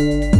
You.